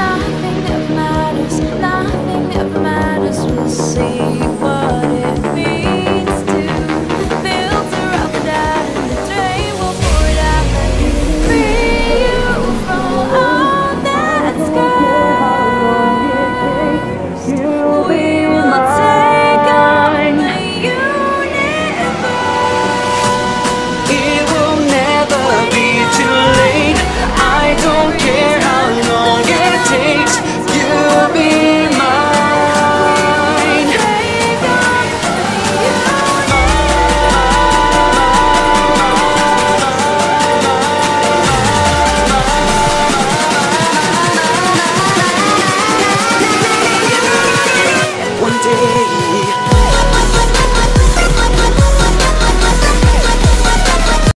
nothing that matters, nothing that matters will see.